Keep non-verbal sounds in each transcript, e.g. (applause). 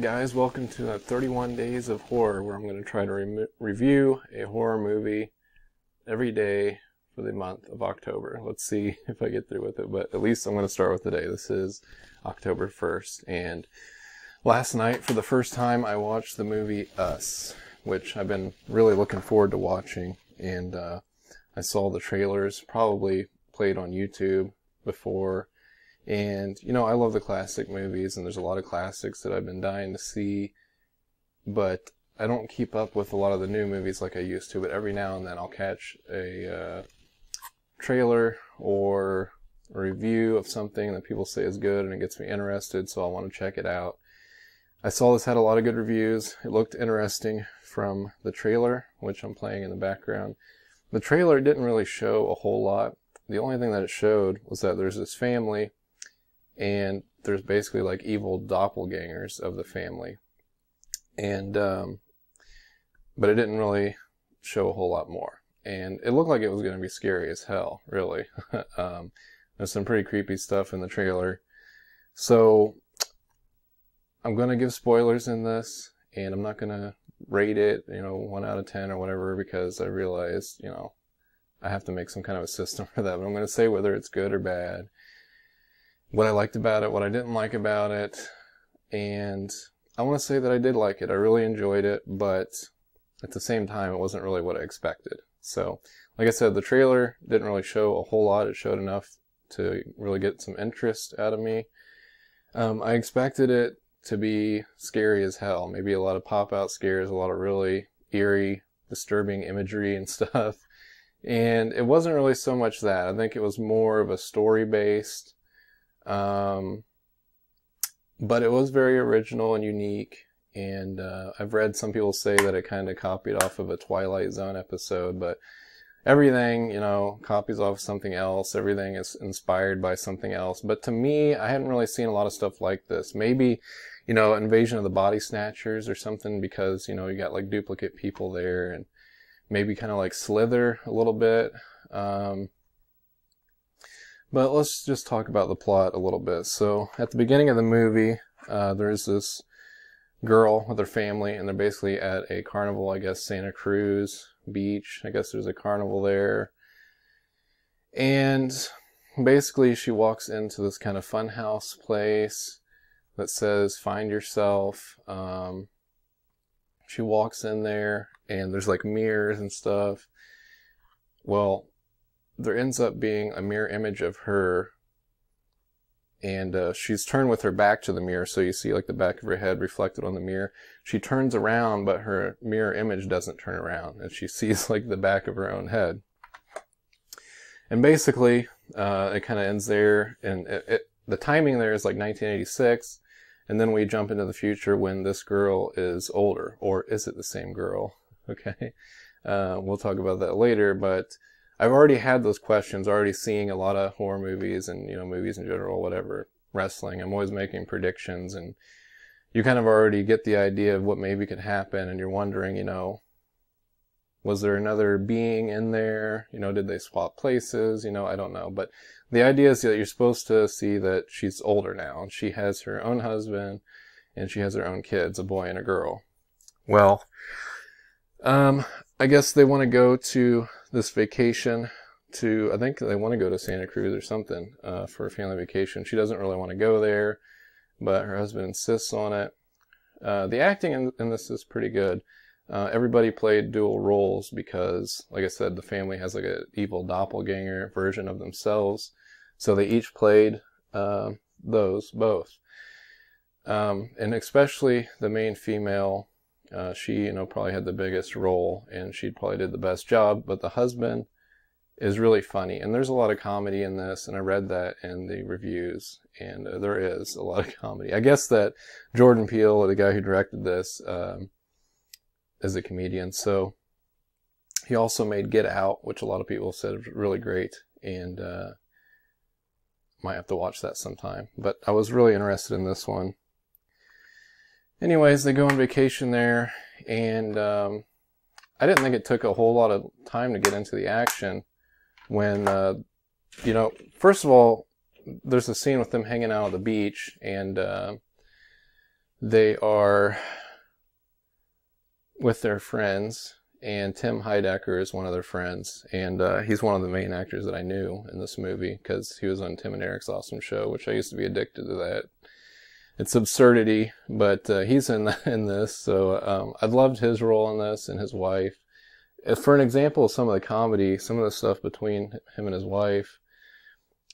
Guys, welcome to uh, 31 Days of Horror where I'm going to try to re review a horror movie every day for the month of October. Let's see (laughs) if I get through with it, but at least I'm going to start with today. This is October 1st and last night for the first time I watched the movie Us, which I've been really looking forward to watching and uh, I saw the trailers, probably played on YouTube before and, you know, I love the classic movies, and there's a lot of classics that I've been dying to see, but I don't keep up with a lot of the new movies like I used to, but every now and then I'll catch a uh, trailer or a review of something that people say is good and it gets me interested, so I want to check it out. I saw this had a lot of good reviews. It looked interesting from the trailer, which I'm playing in the background. The trailer didn't really show a whole lot. The only thing that it showed was that there's this family and there's basically like evil doppelgangers of the family. And, um, but it didn't really show a whole lot more. And it looked like it was going to be scary as hell, really. (laughs) um, there's some pretty creepy stuff in the trailer. So, I'm going to give spoilers in this, and I'm not going to rate it, you know, 1 out of 10 or whatever, because I realized, you know, I have to make some kind of a system (laughs) for that. But I'm going to say whether it's good or bad what I liked about it, what I didn't like about it, and I want to say that I did like it. I really enjoyed it, but at the same time, it wasn't really what I expected. So, like I said, the trailer didn't really show a whole lot. It showed enough to really get some interest out of me. Um, I expected it to be scary as hell. Maybe a lot of pop out scares, a lot of really eerie, disturbing imagery and (laughs) stuff. And it wasn't really so much that. I think it was more of a story based um, but it was very original and unique. And uh, I've read some people say that it kind of copied off of a Twilight Zone episode, but everything, you know, copies off something else. Everything is inspired by something else. But to me, I hadn't really seen a lot of stuff like this. Maybe, you know, Invasion of the Body Snatchers or something because, you know, you got like duplicate people there and maybe kind of like Slither a little bit. Um, but let's just talk about the plot a little bit. So at the beginning of the movie, uh, there's this girl with her family, and they're basically at a carnival, I guess Santa Cruz Beach. I guess there's a carnival there. And basically, she walks into this kind of funhouse place that says "Find Yourself." Um, she walks in there, and there's like mirrors and stuff. Well, there ends up being a mirror image of her and uh, she's turned with her back to the mirror so you see like the back of her head reflected on the mirror. She turns around but her mirror image doesn't turn around and she (laughs) sees like the back of her own head. And basically uh, it kind of ends there and it, it, the timing there is like 1986 and then we jump into the future when this girl is older or is it the same girl? (laughs) Okay uh, we'll talk about that later but I've already had those questions, already seeing a lot of horror movies and, you know, movies in general, whatever, wrestling. I'm always making predictions and you kind of already get the idea of what maybe could happen and you're wondering, you know, was there another being in there? You know, did they swap places? You know, I don't know. But the idea is that you're supposed to see that she's older now and she has her own husband and she has her own kids, a boy and a girl. Well, um, I guess they want to go to this vacation to, I think they want to go to Santa Cruz or something uh, for a family vacation. She doesn't really want to go there, but her husband insists on it. Uh, the acting in, in, this is pretty good. Uh, everybody played dual roles because, like I said, the family has like an evil doppelganger version of themselves. So they each played uh, those both. Um, and especially the main female uh, she, you know, probably had the biggest role and she probably did the best job, but the husband is really funny. And there's a lot of comedy in this, and I read that in the reviews, and uh, there is a lot of comedy. I guess that Jordan Peele, the guy who directed this, um, is a comedian. So he also made Get Out, which a lot of people said was really great, and uh, might have to watch that sometime. But I was really interested in this one anyways, they go on vacation there, and um, I didn't think it took a whole lot of time to get into the action. When, uh, you know, first of all, there's a scene with them hanging out at the beach, and uh, they are with their friends, and Tim Heidecker is one of their friends, and uh, he's one of the main actors that I knew in this movie because he was on Tim and Eric's Awesome Show, which I used to be addicted to that. It's absurdity, but uh, he's in (laughs) in this, so um, I loved his role in this and his wife. For an example of some of the comedy, some of the stuff between him and his wife,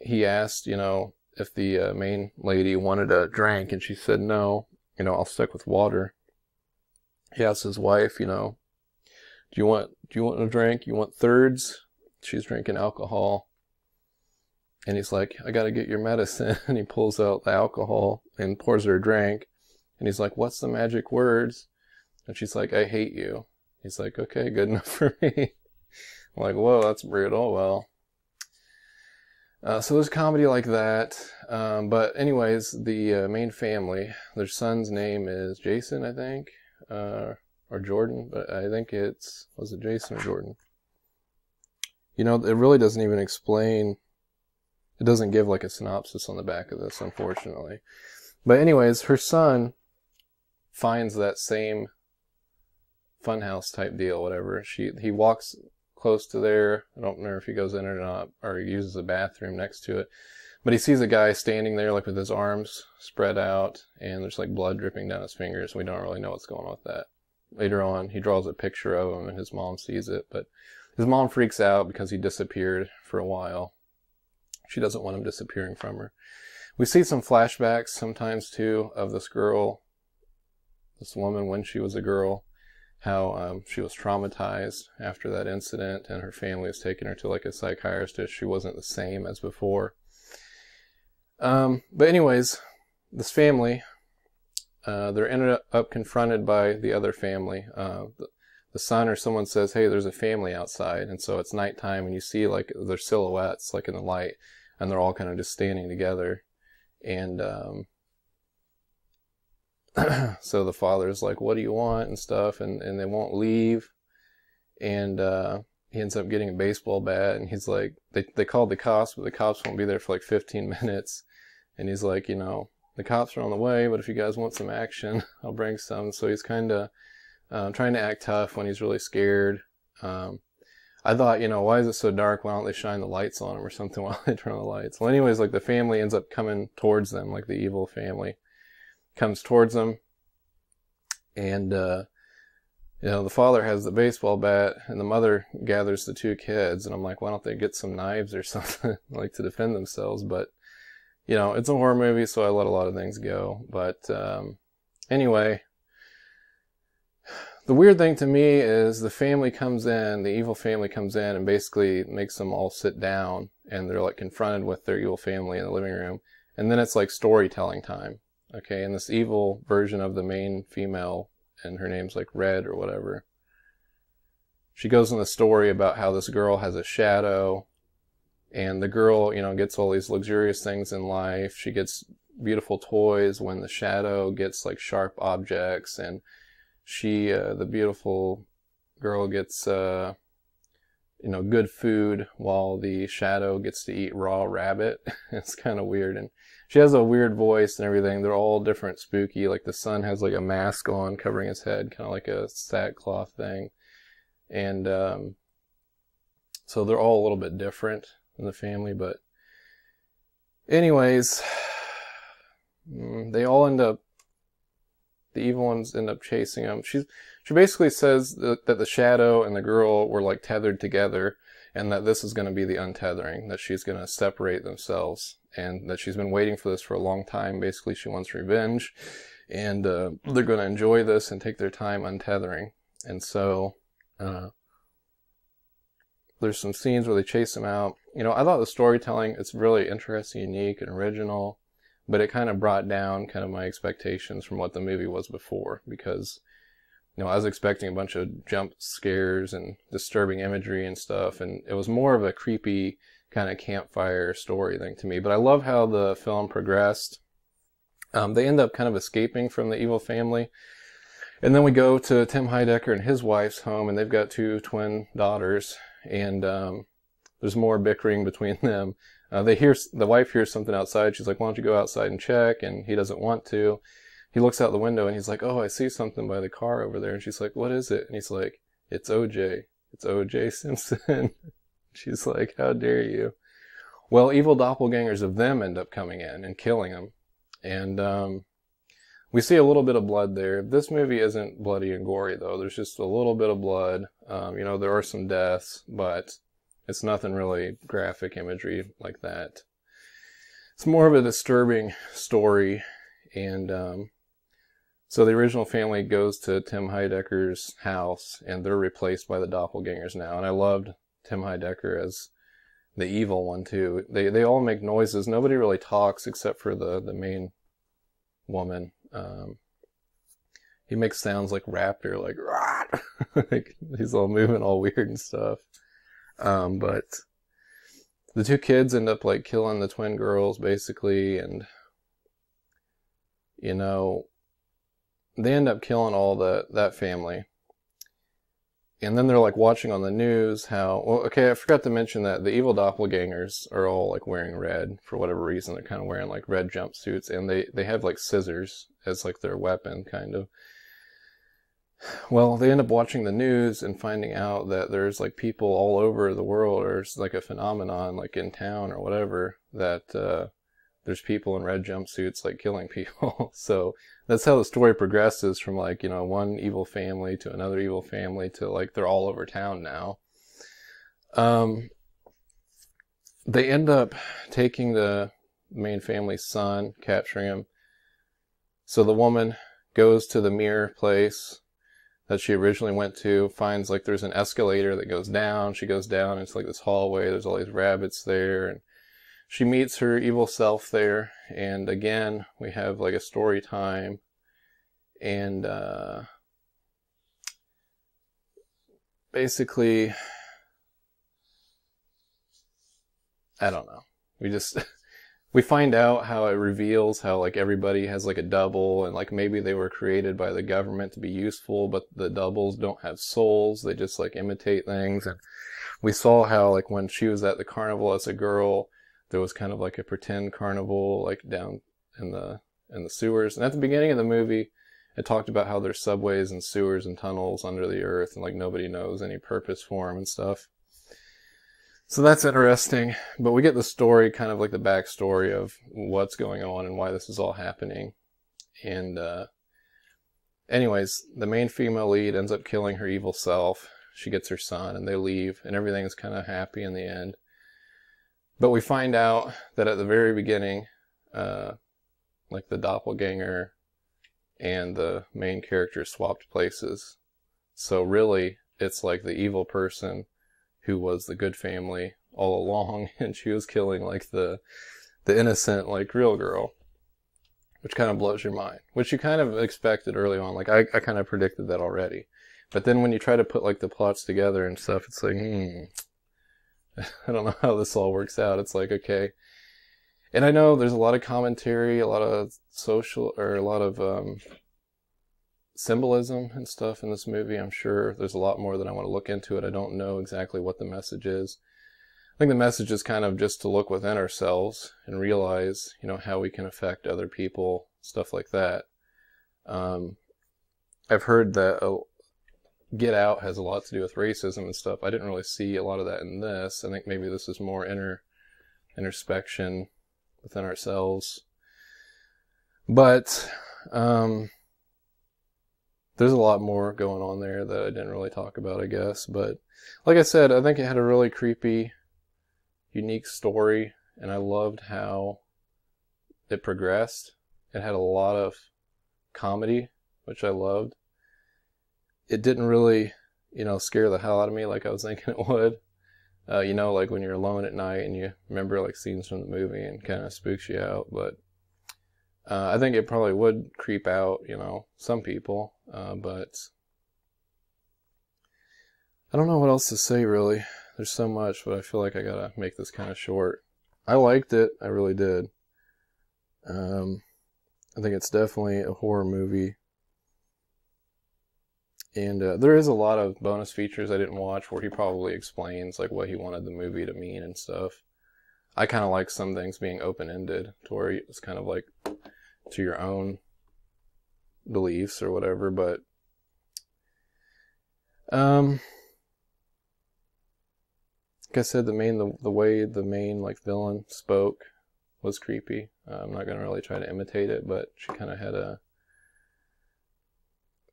he asked, you know, if the uh, main lady wanted a drink, and she said no. You know, I'll stick with water. He asked his wife, you know, do you want do you want a drink? You want thirds? She's drinking alcohol. And he's like, I gotta get your medicine. (laughs) And he pulls out the alcohol and pours her a drink. And he's like, What's the magic words? And she's like, I hate you. He's like, Okay, good (laughs) enough for me. I'm like, Whoa, that's brutal. Well, uh, so there's comedy like that. Um, but anyways, the uh, main family, their son's name is Jason, I think, uh, or Jordan, but I think it's was it Jason or Jordan? You know, it really doesn't even explain. It doesn't give like a synopsis on the back of this, unfortunately. But anyways, her son finds that same funhouse type deal, whatever. She he walks close to there. I don't know if he goes in or not, or uses the bathroom next to it. But he sees a guy standing there, like with his arms spread out, and there's like blood dripping down his fingers. We don't really know what's going on with that. Later on, he draws a picture of him, and his mom sees it. But his mom freaks out because he disappeared for a while. She doesn't want him disappearing from her. We see some flashbacks sometimes too of this girl, this woman when she was a girl, how um, she was traumatized after that incident and her family has taken her to like a psychiatrist. She wasn't the same as before. Um, but anyways, this family, uh, they're ended up confronted by the other family. Uh, the son or someone says, "Hey, there's a family outside," and so it's nighttime, and you see like their silhouettes, like in the light, and they're all kind of just standing together, and um, (clears throat) so the father's like, "What do you want?" and stuff, and and they won't leave, and uh, he ends up getting a baseball bat, and he's like, they they called the cops, but the cops won't be there for like 15 (laughs) minutes, and he's like, you know, the cops are on the way, but if you guys want some action, (laughs) I'll bring some. So he's kind of uh, trying to act tough when he's really scared. Um, I thought, you know, why is it so dark? Why don't they shine the lights on him or something (laughs) while they turn on the lights? Well, anyways, like the family ends up coming towards them, like the evil family comes towards them, and uh, you know the father has the baseball bat, and the mother gathers the two kids, and I'm like, why don't they get some knives or (laughs) something like to defend themselves? But you know, it's a horror movie, so I let a lot of things go. But um, anyway, the weird thing to me is the family comes in, the evil family comes in, and basically makes them all sit down, and they're like confronted with their evil family in the living room, and then it's like storytelling time Okay, and this evil version of the main female, and her name's like Red or whatever. She goes in the story about how this girl has a shadow, and the girl, you know, gets all these luxurious things in life. She gets beautiful toys when the shadow gets like sharp objects, and she, uh, the beautiful girl, gets, uh, you know, good food while the shadow gets to eat raw rabbit. (laughs) it's kind of weird. And she has a weird voice and everything. They're all different spooky. Like the son has like a mask on covering his head, kind of like a sackcloth thing. And um, so they're all a little bit different in the family. But anyways, (sighs) mm, they all end up, the evil ones end up chasing them. She's, she basically says that, that the shadow and the girl were like tethered together and that this is going to be the untethering, that she's going to separate themselves and that she's been waiting for this for a long time. Basically, she wants revenge, and uh, they're going to enjoy this and take their time untethering. And so, uh, there's some scenes where they chase him out. You know, I thought the storytelling it's really interesting, unique, and original, but it kind of brought down kind of my expectations from what the movie was before because. You know, I was expecting a bunch of jump scares and disturbing imagery and stuff, and it was more of a creepy, kind of campfire story thing to me. But I love how the film progressed. Um, they end up kind of escaping from the evil family. And then we go to Tim Heidecker and his wife's home, and they've got two twin daughters, and um, there's more bickering between them. Uh, they hear the wife hears something outside. She's like, "Why don't you go outside and check?" And he doesn't want to. he looks out the window and he's like, "Oh, I see something by the car over there." And she's like, "What is it?" And he's like, "It's OJ. It's OJ Simpson." (laughs) she's like, "How dare you?" Well, evil doppelgangers of them end up coming in and killing him, and um, we see a little bit of blood there. This movie isn't bloody and gory though. There's just a little bit of blood. Um, you know, there are some deaths, but it's nothing really graphic imagery like that. It's more of a disturbing story, and um, so the original family goes to Tim Heidecker's house, and they're replaced by the doppelgangers now. And I loved Tim Heidecker as the evil one too. They they all make noises. Nobody really talks except for the the main woman. Um, he makes sounds like raptor, like, (laughs) like he's all moving all weird and stuff. Um, but the two kids end up like killing the twin girls basically, and you know, they end up killing all the that family. And then they're like watching on the news how well okay I forgot to mention that the evil doppelgangers are all like wearing red for whatever reason they're kind of wearing like red jumpsuits and they they have like scissors as like their weapon kind of well, they end up watching the news and finding out that there's like people all over the world, or it's like a phenomenon, like in town or whatever, that uh, there's people in red jumpsuits like killing (laughs) people. so that's how the story progresses from like, you know, one evil family to another evil family to like they're all over town now. Um, they end up taking the main family's son, capturing him. So the woman goes to the mirror place that she originally went to finds like there's an escalator that goes down. She goes down, it's like this hallway, there's all these rabbits there, and she meets her evil self there. And again, we have like a story time, and uh, basically, I don't know. We just (laughs) we find out how it reveals how like everybody has like a double and like maybe they were created by the government to be useful but the doubles don't have souls. They just like imitate things. And we saw how like when she was at the carnival as a girl there was kind of like a pretend carnival like down in the in the sewers. And at the beginning of the movie it talked about how there's subways and sewers and tunnels under the earth and like nobody knows any purpose for them and stuff so that's interesting, but we get the story, kind of like the backstory of what's going on and why this is all happening. And, uh, anyways, the main female lead ends up killing her evil self. She gets her son and they leave and everything's kind of happy in the end. But we find out that at the very beginning, uh, like the doppelganger and the main character swapped places. So really, it's like the evil person who was the good family all along, (laughs) and she was killing like the the innocent like real girl, which kind of blows your mind. Which you kind of expected early on. Like I, I kind of predicted that already, but then when you try to put like the plots together and stuff, it's like, hmm, (laughs) I don't know how this all works out. It's like okay. And I know there's a lot of commentary, a lot of social, or a lot of um, symbolism and stuff in this movie. I'm sure there's a lot more that I want to look into it. I don't know exactly what the message is. I think the message is kind of just to look within ourselves and realize, you know, how we can affect other people, stuff like that. Um, I've heard that uh, Get Out has a lot to do with racism and stuff. I didn't really see a lot of that in this. I think maybe this is more inner introspection within ourselves. But um, there's a lot more going on there that I didn't really talk about, I guess. But like I said, I think it had a really creepy, unique story, and I loved how it progressed. It had a lot of comedy, which I loved. It didn't really, you know, scare the hell out of me like I was (laughs) thinking it would. Uh, you know, like when you're alone at night and you remember like scenes from the movie and kind of spooks you out. But uh, I think it probably would creep out, you know, some people, uh, but I don't know what else to say really. There's so much, but I feel like I gotta make this kind of short. I liked it, I really did. Um, I think it's definitely a horror movie. And uh, there is a lot of bonus features I didn't watch where he probably explains like what he wanted the movie to mean and stuff. I kind of like some things being open ended, to where it's kind of like to your own beliefs or whatever, but um, like I said, the main the, the way the main like villain spoke was creepy. Uh, I'm not gonna really try to imitate it, but she kind of had a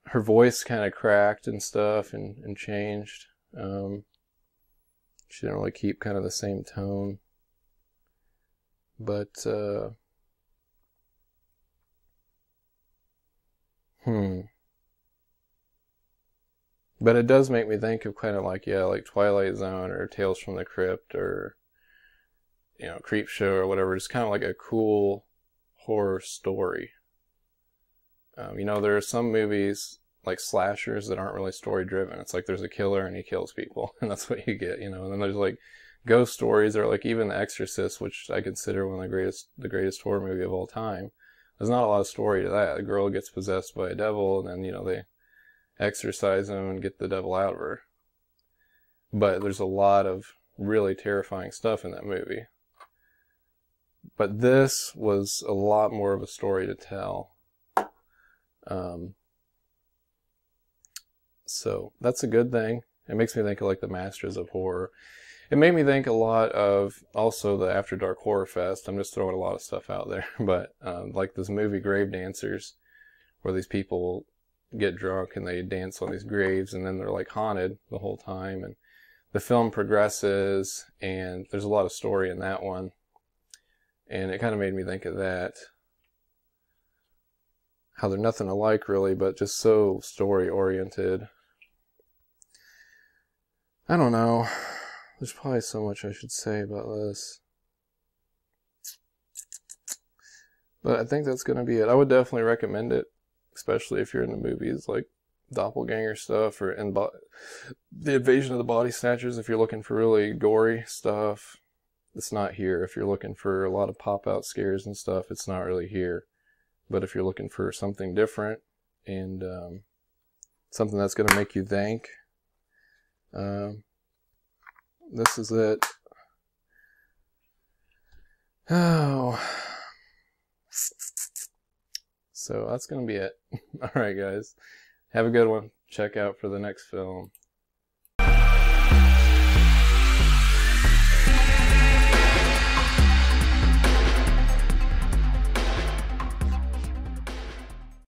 her voice kind of cracked and stuff and and changed. Um, she didn't really keep kind of the same tone, but uh, hmm. But it does make me think of kind of like, yeah, like Twilight Zone or Tales from the Crypt or, you know, Creep Show or whatever. It's kind of like a cool horror story. Um, you know, there are some movies like slashers that aren't really story driven. It's like there's a killer and he kills people, (laughs) and that's what you get, you know. And then there's like ghost stories or like even The Exorcist, which I consider one of the greatest the greatest horror movie of all time. There's not a lot of story to that. A girl gets possessed by a devil, and then you know they exorcise him and get the devil out of her. But there's a lot of really terrifying stuff in that movie. But this was a lot more of a story to tell. Um, so that's a good thing. It makes me think of like the Masters of Horror. It made me think a lot of also the After Dark Horror Fest. I'm just throwing a lot of stuff out there, (laughs) but um, like this movie Grave Dancers, where these people get drunk and they dance on these graves and then they're like haunted the whole time and the film progresses and there's a lot of story in that one. And it kind of made me think of that. How they're nothing alike really but just so story oriented i don't know there's probably so much i should say about this. But i think that's going to be it. I would definitely recommend it especially if you're in the movies like doppelganger stuff or bo- the invasion of the body snatchers. If you're looking for really gory stuff it's not here. If you're looking for a lot of pop out scares and stuff it's not really here. But if you're looking for something different and um, something that's going to make you think um, this is it oh so that's going to be it. (laughs) All right, guys. Have a good one. Check out for the next film.